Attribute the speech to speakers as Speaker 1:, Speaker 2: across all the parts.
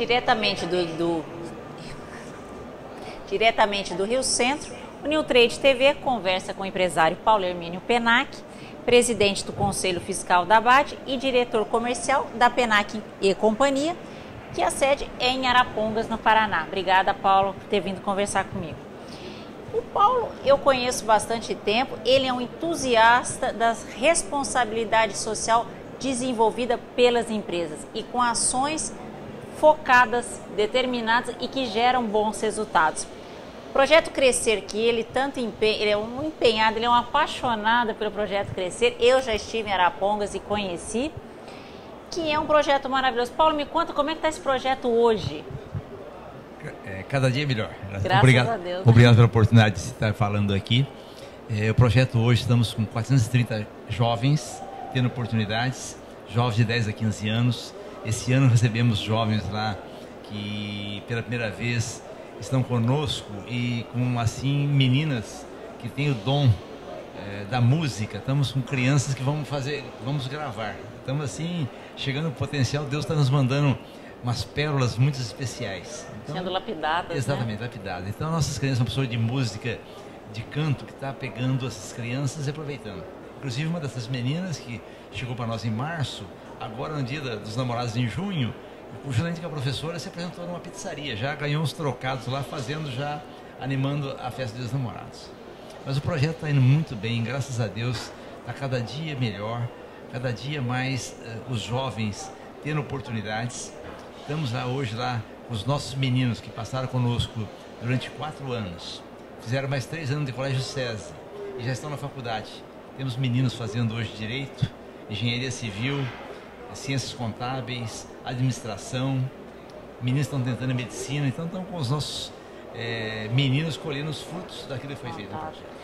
Speaker 1: Diretamente do, do, diretamente do Rio Centro, o New Trade TV conversa com o empresário Paulo Hermínio Penac, presidente do Conselho Fiscal da BAD e diretor comercial da Penac e Companhia, que a sede é em Arapongas, no Paraná. Obrigada, Paulo, por ter vindo conversar comigo. O Paulo eu conheço bastante tempo, ele é um entusiasta da responsabilidade social desenvolvida pelas empresas e com ações focadas, determinadas e que geram bons resultados. O projeto Crescer, que ele tanto empenha, ele é um empenhado, ele é um apaixonado pelo projeto Crescer. Eu já estive em Arapongas e conheci, que é um projeto maravilhoso. Paulo, me conta como é que está esse projeto hoje?
Speaker 2: É, cada dia melhor.
Speaker 1: Graças
Speaker 2: obrigado,
Speaker 1: a Deus.
Speaker 2: Obrigado pela oportunidade de estar falando aqui. É, o projeto hoje, estamos com 430 jovens tendo oportunidades, jovens de 10 a 15 anos. Esse ano recebemos jovens lá que pela primeira vez estão conosco e com assim meninas que têm o dom é, da música. Estamos com crianças que vamos fazer, vamos gravar. Estamos assim chegando no potencial. Deus está nos mandando umas pérolas muito especiais.
Speaker 1: Então, Sendo lapidadas.
Speaker 2: Exatamente,
Speaker 1: né?
Speaker 2: lapidadas. Então nossas crianças são pessoas de música, de canto que está pegando essas crianças e aproveitando. Inclusive uma dessas meninas que chegou para nós em março, agora no dia dos namorados em junho, justamente com a professora se apresentou numa pizzaria, já ganhou uns trocados lá, fazendo já, animando a festa dos namorados. Mas o projeto está indo muito bem, graças a Deus, está cada dia melhor, cada dia mais uh, os jovens tendo oportunidades. Estamos lá hoje lá com os nossos meninos que passaram conosco durante quatro anos, fizeram mais três anos de colégio SESI e já estão na faculdade. Temos meninos fazendo hoje direito, engenharia civil, ciências contábeis, administração, meninos estão tentando medicina, então estão com os nossos é, meninos colhendo os frutos daquilo que foi feito.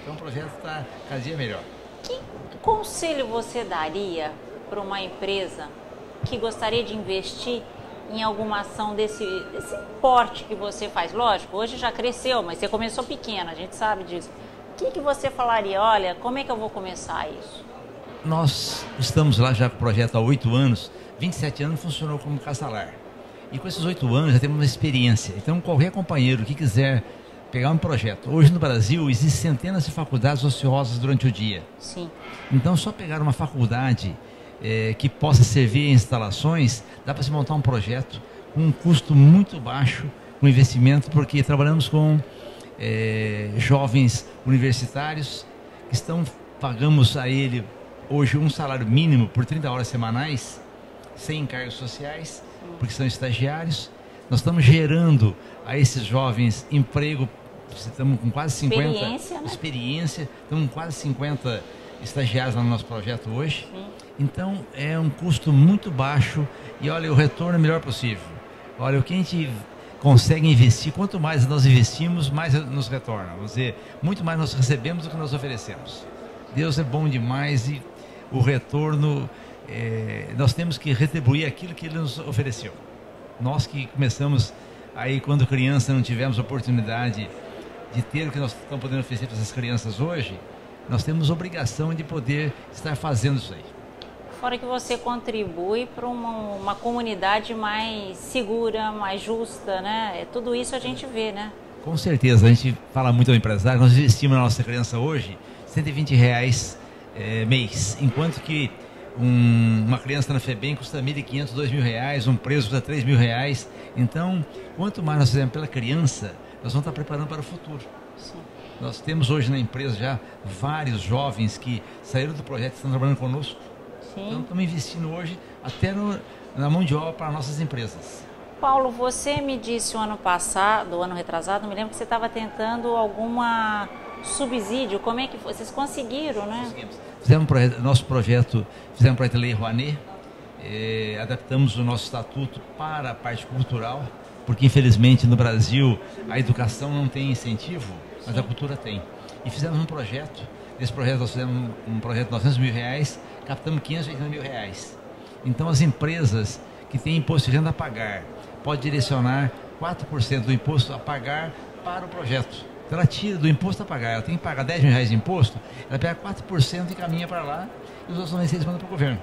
Speaker 2: Então o projeto está cada dia melhor.
Speaker 1: Que conselho você daria para uma empresa que gostaria de investir em alguma ação desse, desse porte que você faz? Lógico, hoje já cresceu, mas você começou pequena, a gente sabe disso. O que, que você falaria? Olha, como é que eu vou começar isso?
Speaker 2: Nós estamos lá já com o projeto há oito anos, 27 anos funcionou como casalar. E com esses oito anos já temos uma experiência. Então, qualquer companheiro que quiser pegar um projeto. Hoje no Brasil existem centenas de faculdades ociosas durante o dia.
Speaker 1: Sim.
Speaker 2: Então, só pegar uma faculdade é, que possa servir em instalações, dá para se montar um projeto com um custo muito baixo, com investimento, porque trabalhamos com é, jovens universitários que estão, pagamos a ele hoje um salário mínimo por 30 horas semanais, sem encargos sociais, porque são estagiários. Nós estamos gerando a esses jovens emprego, estamos com quase 50
Speaker 1: experiência, né?
Speaker 2: experiência estamos com quase 50 estagiários no nosso projeto hoje. Sim. Então é um custo muito baixo e olha, o retorno é o melhor possível. Olha, o que a gente consegue investir, quanto mais nós investimos, mais nos retorna. Vamos dizer, muito mais nós recebemos do que nós oferecemos. Deus é bom demais e o retorno, é, nós temos que retribuir aquilo que Ele nos ofereceu. Nós que começamos aí quando criança não tivemos oportunidade de ter o que nós estamos podendo oferecer para essas crianças hoje, nós temos obrigação de poder estar fazendo isso aí.
Speaker 1: Fora que você contribui para uma, uma comunidade mais segura, mais justa, né? É, tudo isso a gente vê, né?
Speaker 2: Com certeza, a gente fala muito ao empresário, nós investimos na nossa criança hoje 120 reais é, mês, enquanto que um, uma criança na FEBEM custa 1.500, 2.000 reais, um preço custa 3 mil reais. Então, quanto mais nós fizermos pela criança, nós vamos estar preparando para o futuro.
Speaker 1: Sim.
Speaker 2: Nós temos hoje na empresa já vários jovens que saíram do projeto e estão trabalhando conosco.
Speaker 1: Sim.
Speaker 2: Então, estamos investindo hoje até no, na mão de obra para nossas empresas.
Speaker 1: Paulo, você me disse o ano passado, o ano retrasado, me lembro que você estava tentando alguma subsídio. Como é que foi? Vocês conseguiram, né?
Speaker 2: Conseguimos. Fizemos um projeto, nosso projeto, fizemos um projeto de lei Rouanet, eh, adaptamos o nosso estatuto para a parte cultural, porque infelizmente no Brasil a educação não tem incentivo, mas Sim. a cultura tem. E fizemos um projeto, nesse projeto nós fizemos um projeto de 900 mil reais, captamos 580 mil reais. Então as empresas que têm imposto de renda a pagar, pode direcionar 4% do imposto a pagar para o projeto. Então ela tira do imposto a pagar, ela tem que pagar 10 mil reais de imposto, ela pega 4% e caminha para lá e os outros 96 mandam para o governo.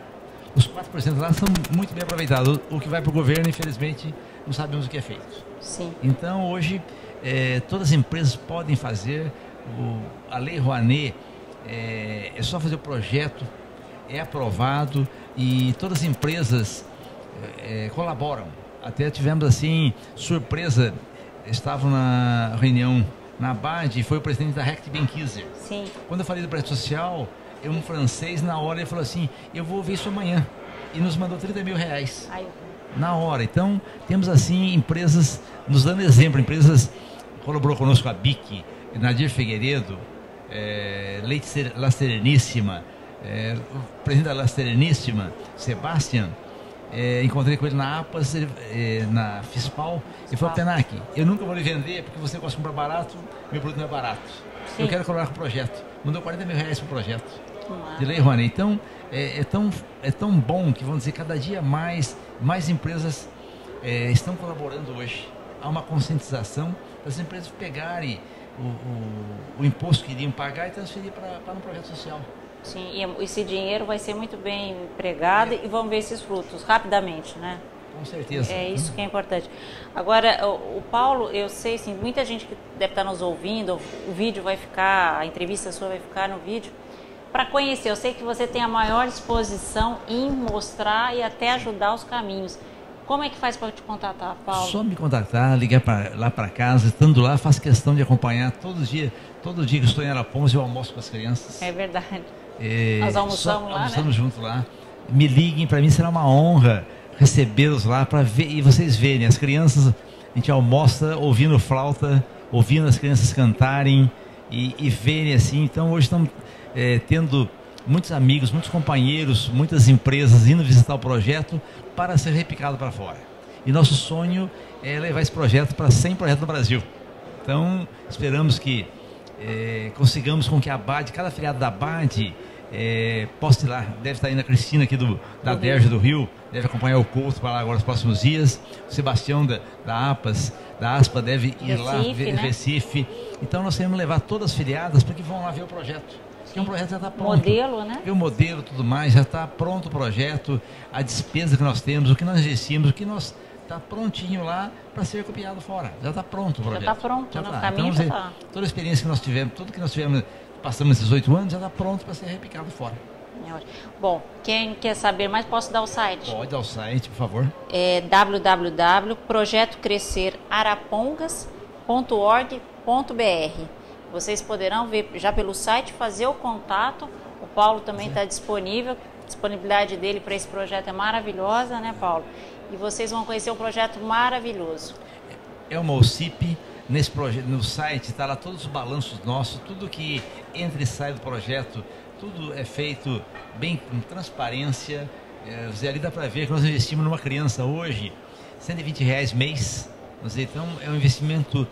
Speaker 2: os 4% lá são muito bem aproveitados. O que vai para o governo, infelizmente, não sabemos o que é feito.
Speaker 1: Sim.
Speaker 2: Então, hoje, é, todas as empresas podem fazer. O, a Lei Rouanet é, é só fazer o projeto, é aprovado e todas as empresas é, colaboram. Até tivemos assim, surpresa, estavam na reunião na BAD e foi o presidente da Rect Benkiser.
Speaker 1: Sim.
Speaker 2: Quando eu falei do projeto social, um francês, na hora, ele falou assim: Eu vou ver isso amanhã. E nos mandou 30 mil reais.
Speaker 1: Ai,
Speaker 2: Na hora. Então, temos assim empresas nos dando exemplo. Empresas, colaborou conosco a BIC, Nadir Figueiredo, é, Leite La Sereníssima, é, o presidente da La Sereníssima, Sebastian. É, encontrei com ele na APAS, é, na FISPAL, e falou, Penac, eu nunca vou lhe vender porque você gosta de comprar barato, meu produto não é barato.
Speaker 1: Sim.
Speaker 2: Eu quero colaborar com o projeto. Mandou 40 mil reais para o projeto
Speaker 1: Uau.
Speaker 2: de Lei Rouanet. Então, é, é tão, é tão bom que, vamos dizer, cada dia mais, mais empresas é, estão colaborando hoje. Há uma conscientização das empresas pegarem o, o, o imposto que iriam pagar e transferir para, um projeto social.
Speaker 1: Sim, e esse dinheiro vai ser muito bem empregado e vão ver esses frutos rapidamente, né?
Speaker 2: Com certeza.
Speaker 1: É isso que é importante. Agora, o, o Paulo, eu sei, assim, muita gente que deve estar nos ouvindo, o vídeo vai ficar, a entrevista sua vai ficar no vídeo. Para conhecer, eu sei que você tem a maior disposição em mostrar e até ajudar os caminhos. Como é que faz para te contatar, Paulo?
Speaker 2: Só me contactar, ligar pra, lá para casa, estando lá, faço questão de acompanhar todo dia. Todo dia que estou em Arapongas, eu almoço com as crianças.
Speaker 1: É verdade.
Speaker 2: É,
Speaker 1: Nós almoçamos
Speaker 2: só,
Speaker 1: lá,
Speaker 2: almoçamos
Speaker 1: né?
Speaker 2: junto lá. Me liguem, para mim será uma honra recebê-los lá para ver e vocês verem as crianças. A gente almoça ouvindo flauta, ouvindo as crianças cantarem e, e verem assim. Então hoje estamos é, tendo muitos amigos, muitos companheiros, muitas empresas indo visitar o projeto para ser replicado para fora. E nosso sonho é levar esse projeto para 100 projetos no Brasil. Então esperamos que é, consigamos com que a BAD, cada filiado da BAD, é, possa ir lá. Deve estar indo a Cristina aqui do, da DERJ do Rio, deve acompanhar o Couto para lá agora nos próximos dias. O Sebastião da, da APAS, da ASPA, deve ir lá
Speaker 1: Recife,
Speaker 2: ver
Speaker 1: né?
Speaker 2: Recife. Então nós queremos levar todas as filiadas para que vão lá ver o projeto. Porque um projeto já está pronto.
Speaker 1: Modelo, né?
Speaker 2: O modelo tudo mais, já está pronto o projeto, a despesa que nós temos, o que nós investimos, o que nós está prontinho lá para ser copiado fora. Já está pronto o projeto.
Speaker 1: tá pronto, né? O
Speaker 2: tá.
Speaker 1: caminho
Speaker 2: então,
Speaker 1: já tá.
Speaker 2: Toda a experiência que nós tivemos, tudo que nós tivemos, passamos esses oito anos, já está pronto para ser replicado fora.
Speaker 1: É. Bom, quem quer saber mais, posso dar o site.
Speaker 2: Pode dar o site, por favor.
Speaker 1: É www.projetocrescerarapongas.org.br. Vocês poderão ver já pelo site, fazer o contato. O Paulo também está disponível. A disponibilidade dele para esse projeto é maravilhosa, né, Paulo? E vocês vão conhecer um projeto maravilhoso.
Speaker 2: É uma OCIP. Nesse projeto, no site está lá todos os balanços nossos, tudo que entra e sai do projeto, tudo é feito bem com transparência. É, Zé, ali dá para ver que nós investimos numa criança hoje, 120 reais mês. Dizer, Então é um investimento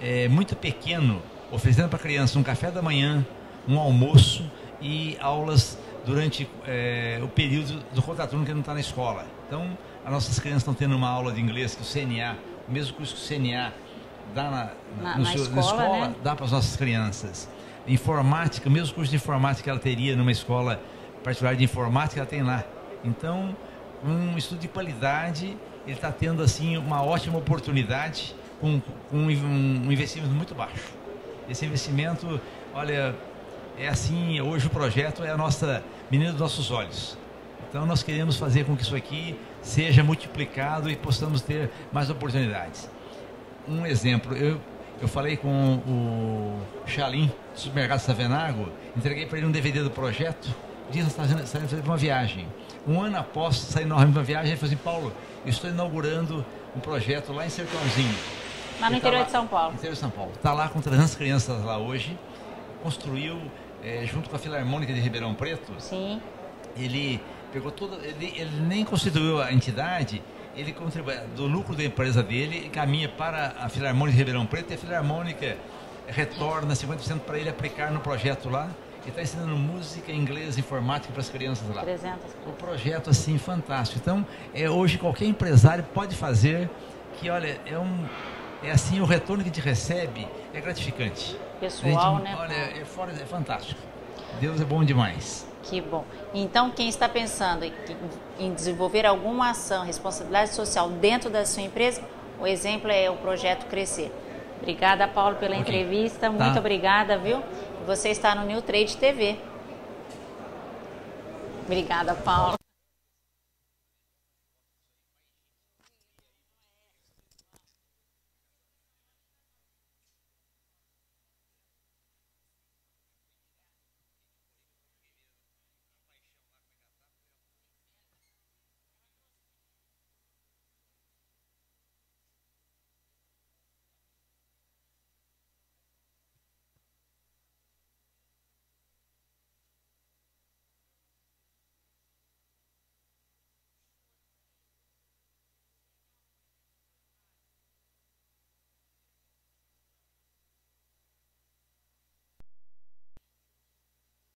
Speaker 2: é, muito pequeno, oferecendo para a criança um café da manhã, um almoço e aulas durante é, o período do contraturno que ele não está na escola. Então, as nossas crianças estão tendo uma aula de inglês que o CNA, o mesmo curso que o CNA dá na,
Speaker 1: Na- na
Speaker 2: seu-
Speaker 1: escola, né?
Speaker 2: dá para as nossas crianças. Informática, o mesmo curso de informática que ela teria numa escola particular de informática, ela tem lá. Então, um estudo de qualidade, ele está tendo assim uma ótima oportunidade com, com um investimento muito baixo. Esse investimento, olha, é assim, hoje o projeto é a nossa menina dos nossos olhos. Então nós queremos fazer com que isso aqui seja multiplicado e possamos ter mais oportunidades. Um exemplo, eu, eu falei com o Chalim, do supermercado Savenago, entreguei para ele um DVD do projeto, diz que está saindo para uma viagem. Um ano após sair novamente de uma viagem, ele falou assim, Paulo, estou inaugurando um projeto lá em Sertãozinho.
Speaker 1: Lá no
Speaker 2: Ele tá
Speaker 1: interior
Speaker 2: lá-
Speaker 1: de São Paulo.
Speaker 2: Interior de São Paulo. Está lá com 300 crianças lá hoje. Construiu, eh, junto com a Filarmônica de Ribeirão Preto,
Speaker 1: Sim.
Speaker 2: ele pegou todo. Ele, ele nem constituiu a entidade, ele contribui do lucro da empresa dele, caminha para a Filarmônica de Ribeirão Preto e a Filarmônica retorna 50% para ele aplicar no projeto lá. Ele está ensinando música, inglês, informática para as crianças lá.
Speaker 1: 300.
Speaker 2: Um projeto assim fantástico. Então, é, hoje qualquer empresário pode fazer, que olha, é um é assim o retorno que a gente recebe é gratificante.
Speaker 1: Pessoal,
Speaker 2: gente,
Speaker 1: né?
Speaker 2: Olha, é, fora, é fantástico. Deus é bom demais.
Speaker 1: Que bom. Então, quem está pensando em desenvolver alguma ação, responsabilidade social dentro da sua empresa, o exemplo é o projeto Crescer. Obrigada, Paulo, pela okay. entrevista. Muito tá. obrigada, viu? Você está no New Trade TV. Obrigada, Paulo.